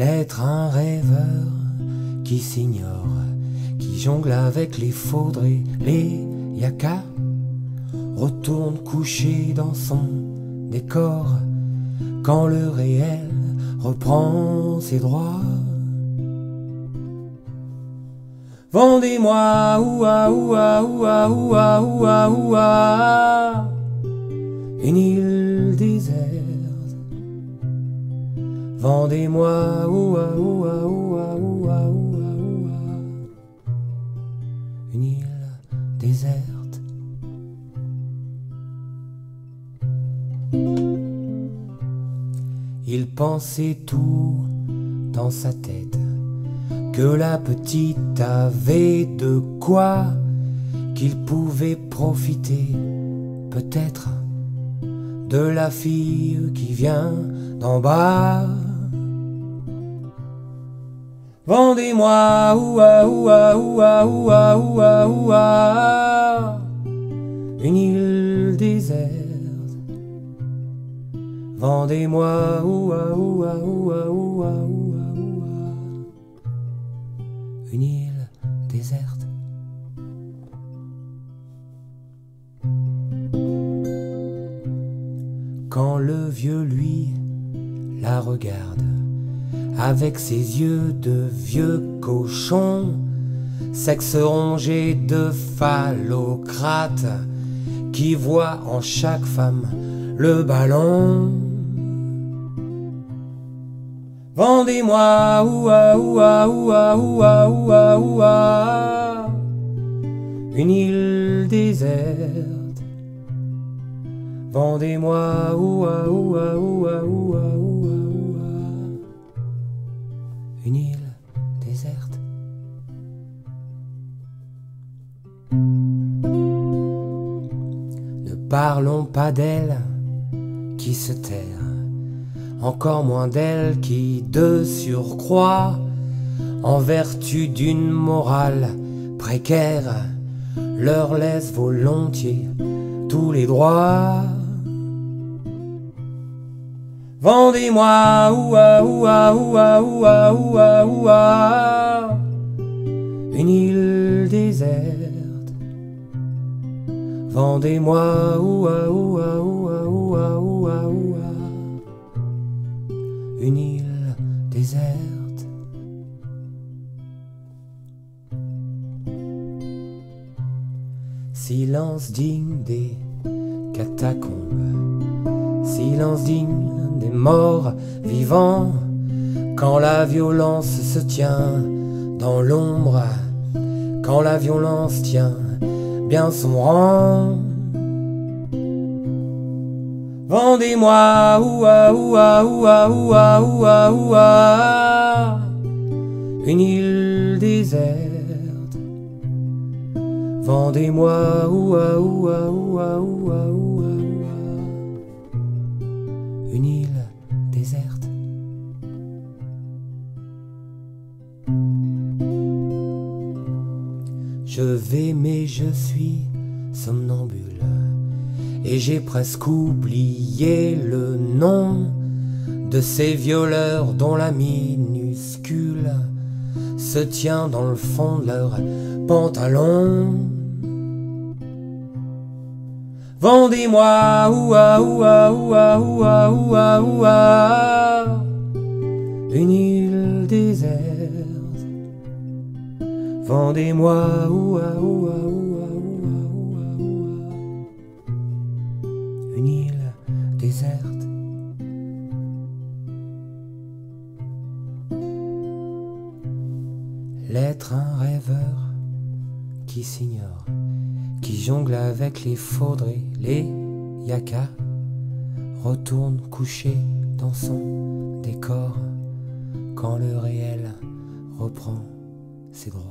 L'être un rêveur qui s'ignore, qui jongle avec les faudres et les yakas, retourne coucher dans son décor quand le réel reprend ses droits. Vendez-moi, ouah, ouah, ouah, ouah, ouah, ouah, une île déserte. Vendez-moi, ouah, ouah, ouah, ouah, ouah, ouah, une île déserte. Il pensait tout dans sa tête que la petite avait de quoi qu'il pouvait profiter peut-être de la fille qui vient d'en bas. Vendez-moi ouah ouah ouah ouah ouah ouah une île déserte. Vendez-moi ouah ouah ouah ouah ouah ouah une île déserte. Quand le vieux lui la regarde avec ses yeux de vieux cochon, sexe rongé de phallocrate qui voit en chaque femme le ballon. Vendez-moi ouah ouah ouah ouah ouah ouah une île déserte. Vendez-moi ouah ouah ouah ouah ouah une île déserte. Ne parlons pas d'elle qui se terre encore moins d'elle qui, de surcroît, en vertu d'une morale précaire, leur laisse volontiers tous les droits. Vendez-moi ouah ouah ouah ouah ouah ouah une île déserte. Vendez-moi ouah ouah ouah ouah ouah ouah une île déserte. Silence digne des catacombes, silence digne des morts vivants, quand la violence se tient dans l'ombre, quand la violence tient bien son rang. Vendez-moi ouah une île déserte. Vendez-moi une île Je vais mais je suis somnambule. Et j'ai presque oublié le nom de ces violeurs dont la minuscule se tient dans le fond de leur pantalon. Vendez-moi ouah ouah ouah ouah ouah ouah une île déserte. Vendez-moi ouah ouah ouah ouah ouah une île déserte. L'être un rêveur qui s'ignore, qui jongle avec les faudres et les yakas, retourne coucher dans son décor quand le réel reprend ses droits.